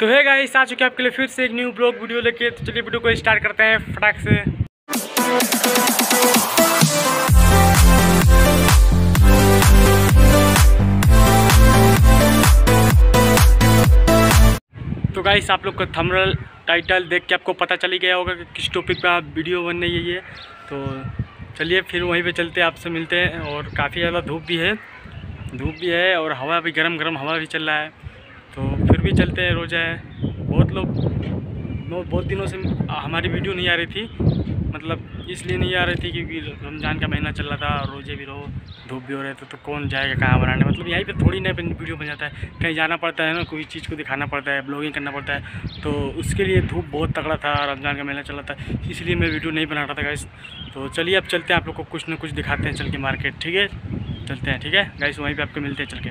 तो है गाइस आ चुके हैं आपके लिए फिर से एक न्यू ब्लॉग वीडियो लेके। तो चलिए वीडियो को स्टार्ट करते हैं फटाक से। तो गाइस आप लोग का थंबनेल टाइटल देख के आपको पता चली गया होगा कि किस टॉपिक पे आप वीडियो बन रही है ये। तो चलिए फिर वहीं पे चलते हैं, आपसे मिलते हैं और काफ़ी ज़्यादा धूप भी है, धूप भी है और हवा भी गर्म गर्म हवा भी चल रहा है। तो फिर भी चलते हैं, रोज़ा है। बहुत लोग, बहुत दिनों से हमारी वीडियो नहीं आ रही थी मतलब इसलिए नहीं आ रही थी क्योंकि रमज़ान का महीना चल रहा था, रोज़े भी रहो, धूप भी हो रहे थे तो कौन जाएगा कहाँ बनाने? मतलब यहीं पे थोड़ी ना वीडियो बन जाता है। कहीं जाना पड़ता है ना, कोई चीज़ को दिखाना पड़ता है, ब्लॉगिंग करना पड़ता है तो उसके लिए धूप बहुत तगड़ा था, रमज़ान का महीना चल रहा था, इसलिए मैं वीडियो नहीं बना रहा था गाइस तो चलिए अब चलते हैं, आप लोग को कुछ ना कुछ दिखाते हैं, चल के मार्केट, ठीक है? चलते हैं, ठीक है? गाइस वहीं पर आपको मिलते हैं, चल के।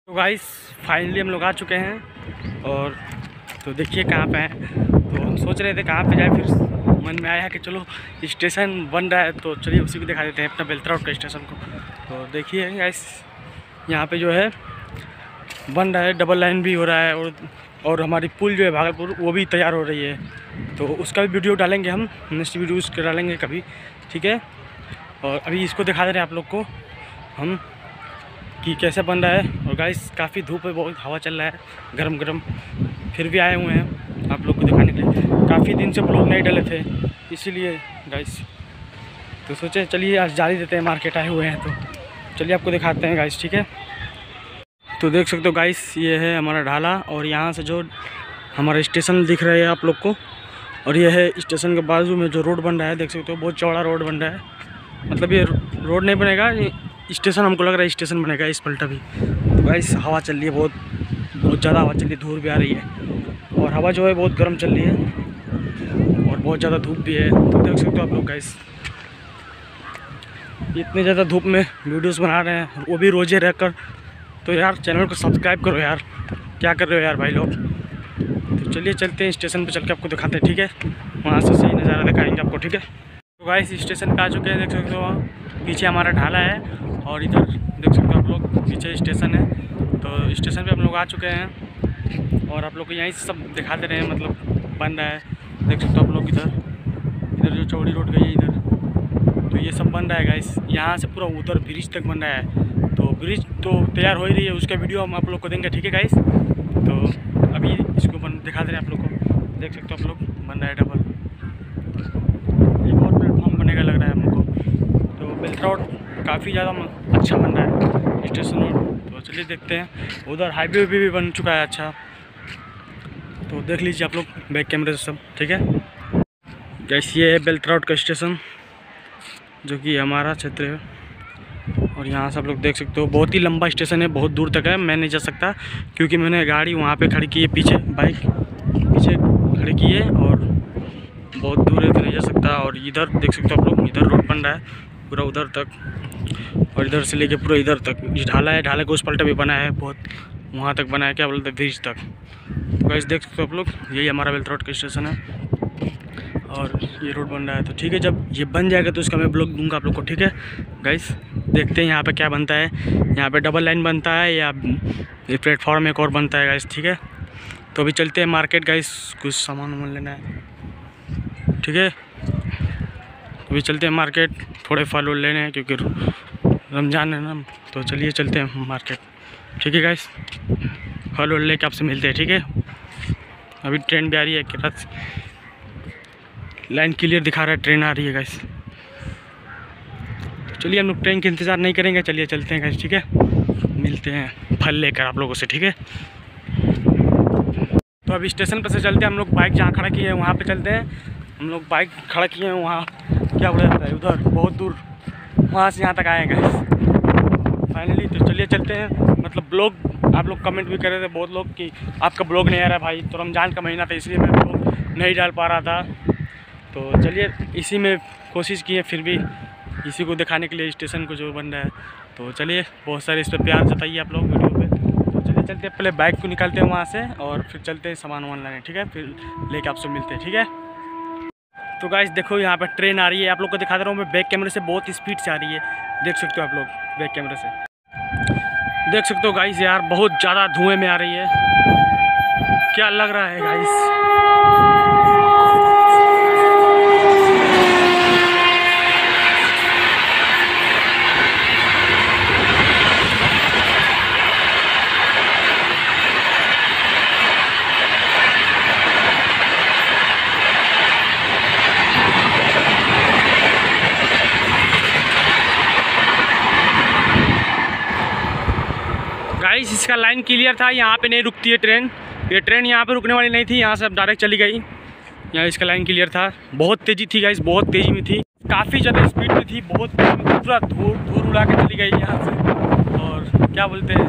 तो गाइस फाइनली हम लोग आ चुके हैं और तो देखिए कहाँ पे हैं। तो हम सोच रहे थे कहाँ पे जाए, फिर मन में आया कि चलो स्टेशन बन रहा है तो चलिए उसी को दिखा देते हैं अपना बेलतरा रोड का स्टेशन को। तो देखिए गाइस यहाँ पे जो है, बन रहा है डबल लाइन भी हो रहा है और और हमारी पुल जो है भागलपुर, वो भी तैयार हो रही है। तो उसका भी वीडियो डालेंगे हम नेक्स्ट वीडियो उसके डालेंगे कभी, ठीक है? और अभी इसको दिखा दे रहे हैं आप लोग को हम कि कैसे बन रहा है। गाइस काफ़ी धूप है, बहुत हवा चल रहा है गर्म गर्म फिर भी आए हुए हैं आप लोग को दिखाने के लिए। काफ़ी दिन से ब्लॉग नहीं डले थे, इसीलिए गाइस तो सोचे, चलिए आज जारी देते हैं मार्केट आए हुए हैं तो। चलिए आपको दिखाते हैं गाइस ठीक है? तो देख सकते हो गाइस ये है हमारा ढाला और यहाँ से जो हमारा स्टेशन दिख रहा है आप लोग को। और ये है स्टेशन के बाजू में जो रोड बन रहा है, देख सकते हो, बहुत चौड़ा रोड बन रहा है। मतलब ये रोड नहीं बनेगा स्टेशन हमको लग रहा है स्टेशन बनेगा, इस पलटा भी। गाइस, हवा चल रही है बहुत बहुत ज़्यादा हवा चल रही है धूल भी आ रही है। और हवा जो है बहुत गर्म चल रही है, और बहुत ज़्यादा धूप भी है। तो देख सकते हो आप लोग गाइस, इतने ज़्यादा धूप में वीडियोस बना रहे हैं वो भी रोज़े रहकर। तो यार, चैनल को सब्सक्राइब करो यार, क्या कर रहे हो यार भाई लोग? तो चलिए चलते हैं, स्टेशन पर चल के आपको दिखाते हैं, ठीक है? वहाँ से सही नज़ारा दिखाएँगे आपको, ठीक है? तो गाइस स्टेशन पे आ चुके हैं, देख सकते हो पीछे हमारा ढाला है और इधर देख सकते हो आप लोग, पीछे स्टेशन है। तो स्टेशन पे हम लोग आ चुके हैं और आप लोग को यहीं से सब दिखाते रहे हैं मतलब बन रहा है। देख सकते हो आप लोग इधर इधर जो चौड़ी रोड गई है इधर। तो ये सब बन रहा है गाइस यहाँ से पूरा उधर ब्रिज तक बन रहा है। तो ब्रिज तो तैयार हो ही रही है, उसका वीडियो हम आप लोग को देंगे, ठीक है गाइस तो अभी इसको बन दिखा दे रहे हैं आप लोग को। देख सकते हो आप लोग, बन रहा है डबल एक और प्लेटफॉर्म बनेगा लग रहा है हम लोग तो रोड काफ़ी ज़्यादा अच्छा बन रहा है। स्टेशन रोड तो चलिए देखते हैं। उधर हाईवे भी, भी बन चुका है अच्छा। तो देख लीजिए आप लोग बैक कैमरे से सब ठीक है? जैसे ये है बेल्ट रोड का स्टेशन जो कि हमारा क्षेत्र है। और यहाँ से आप लोग देख सकते हो बहुत ही लंबा स्टेशन है बहुत दूर तक है मैं नहीं जा सकता क्योंकि मैंने गाड़ी वहाँ पे खड़ी की है पीछे बाइक पीछे खड़ी की है और बहुत दूर है तो नहीं जा सकता। और इधर देख सकते हो आप लोग इधर रोड बन रहा है। पूरा उधर तक और इधर से लेके पूरा इधर तक। ये ढाला है, ढाला को उस पलटा भी बना है, बहुत वहाँ तक बना है क्या बोलते ब्रिज तक। तो गैस देख सकते हो आप लोग, यही हमारा बेल्ट रोड का स्टेशन है और ये रोड बन रहा है। तो ठीक है, जब ये बन जाएगा तो उसका मैं ब्लॉग दूँगा आप लोग को, ठीक है? गाइस देखते हैं यहाँ पे क्या बनता है। यहाँ पे डबल लाइन बनता है या प्लेटफॉर्म एक और बनता है गैस ठीक है? तो अभी चलते हैं मार्केट गाइस कुछ सामान वामान लेना है। ठीक है? अभी चलते हैं मार्केट, थोड़े फल उल लेने हैं क्योंकि रमज़ान है ना तो चलिए चलते हैं मार्केट। ठीक है गाइस फल उल लेके आपसे मिलते हैं, ठीक है? अभी ट्रेन भी आ रही है क्या लाइन क्लियर दिखा रहा है ट्रेन आ रही है गाइस चलिए हम लोग ट्रेन का इंतज़ार नहीं करेंगे, चलिए चलते हैं गाइस ठीक है? मिलते हैं फल लेकर आप लोगों से, ठीक है? तो अभी स्टेशन पर से चलते हैं, हम लोग बाइक जहाँ खड़ा किए हैं, वहाँ पे चलते हैं। हम लोग बाइक खड़ा किए हैं, वहाँ क्या बोला जाता है? उधर, बहुत दूर। वहाँ से यहाँ तक आए गए फाइनली तो चलिए चलते हैं। मतलब ब्लॉग आप लोग कमेंट भी कर रहे थे बहुत लोग कि आपका ब्लॉग नहीं आ रहा है भाई। तो रमज़ान का महीना था, इसलिए मैं ब्लॉग नहीं डाल पा रहा था। तो चलिए, इसी में कोशिश की है फिर भी। इसी को दिखाने के लिए स्टेशन को जो बन रहा है। तो चलिए, बहुत सारे इस पर प्यार जताइए आप लोग वीडियो पे। तो चलिए चलते चलते पहले बाइक को निकालते हैं वहाँ से और फिर चलते हैं सामान वामान लाने, ठीक है? फिर लेके आपसे मिलते हैं, ठीक है? तो गाइस देखो यहाँ पर ट्रेन आ रही है। आप लोग को दिखा दे रहा हूँ, मैं बैक कैमरे से बहुत स्पीड से आ रही है। देख सकते हो आप लोग बैक कैमरे से। देख सकते हो गाइस यार, बहुत ज़्यादा धुएँ में आ रही है। क्या लग रहा है गाइस इसका लाइन क्लियर था, यहाँ पे नहीं रुकती है ट्रेन ये ट्रेन यहाँ पे रुकने वाली नहीं थी, यहाँ से अब डायरेक्ट चली गई। यहाँ इसका लाइन क्लियर था। बहुत तेज़ी थी गाइस बहुत तेज़ी में थी। काफ़ी ज़्यादा स्पीड में थी, बहुत पूरा धूल धूल उड़ा के चली गई यहाँ से। और क्या बोलते हैं,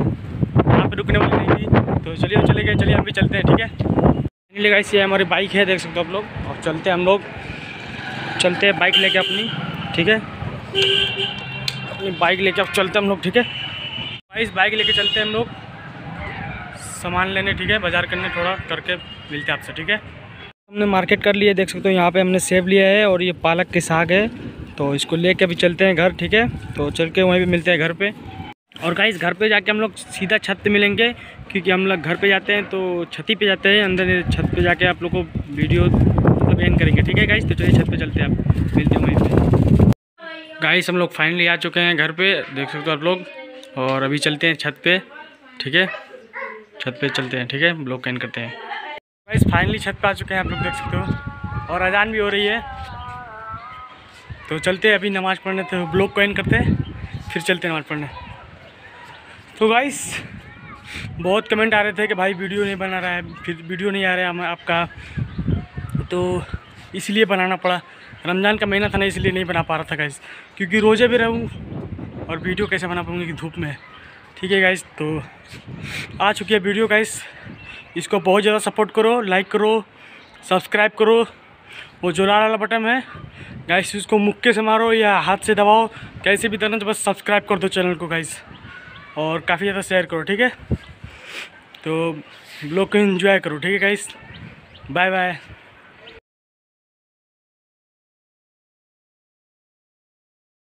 यहाँ पे रुकने वाली नहीं थी। तो चलिए चले गए, चलिए हम भी चलते हैं, ठीक है? गाइस ये हमारी बाइक है, देख सकते हो आप लोग। और चलते हैं हम लोग। चलते हैं बाइक लेके अपनी, ठीक है? अपनी बाइक लेके अब चलते हम लोग, ठीक है? गाइस बाइक लेके चलते हैं हम लोग। सामान लेने, ठीक है? बाज़ार करने थोड़ा करके मिलते हैं आपसे, ठीक है? हमने मार्केट कर लिया, देख सकते हो, यहाँ पे हमने सेब लिया है और ये पालक के साग है। तो इसको लेके अभी चलते हैं घर, ठीक है? तो चल के वहीं भी मिलते हैं घर पे। और गाइस घर पे जाके हम लोग सीधा छत पे मिलेंगे, क्योंकि हम लोग घर पे जाते हैं तो छती पे जाते हैं। अंदर छत पे जाके आप लोग को वीडियो मतलब एंड करेंगे, ठीक है गाइस तो चलिए छत पे चलते हैं आप मिलते हैं वहीं पे। गाइस हम लोग फाइनली आ चुके हैं घर पे, देख सकते हो आप लोग। और अभी चलते हैं छत पे, ठीक है? छत पे चलते हैं, ठीक है? ब्लॉग कैन करते हैं। गाइस फाइनली छत पे आ चुके हैं, आप लोग देख सकते हो। और अजान भी हो रही है। तो चलते हैं, अभी नमाज़ पढ़ने तो ब्लॉग को करते हैं, फिर चलते हैं नमाज़ पढ़ने। तो गाइस बहुत कमेंट आ रहे थे कि भाई वीडियो नहीं बना रहा है, फिर वीडियो नहीं आ रहा है आपका। तो इसलिए बनाना पड़ा। रमज़ान का महीना था ना, इसलिए नहीं बना पा रहा था गाइस क्योंकि रोज़े भी रहूँ और वीडियो कैसे बना पाऊँगी कि धूप में? ठीक है गाइस तो आ चुकी है वीडियो गाइस इसको बहुत ज़्यादा सपोर्ट करो लाइक करो सब्सक्राइब करो। वो जो लाल वाला बटन है गाइस उसको मुक्के से मारो या हाथ से दबाओ। कैसे भी करना तो बस सब्सक्राइब कर दो चैनल को गाइस और काफ़ी ज़्यादा शेयर करो, ठीक है? तो ब्लॉग को इन्जॉय करो, ठीक है गाइस बाय बाय